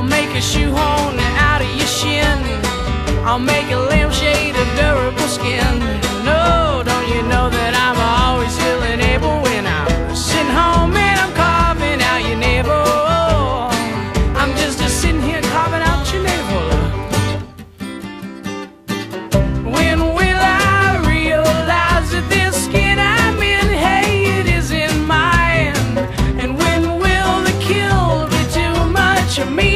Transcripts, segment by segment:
I'll make a shoehorn out of your shin. I'll make a lampshade of durable skin. No, don't you know that I'm always feeling able when I'm sitting home and I'm carving out your navel. I'm just a sitting here carving out your navel. When will I realize that this skin I'm in, hey, it isn't mine? And when will the kill be too much for me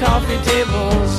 coffee tables.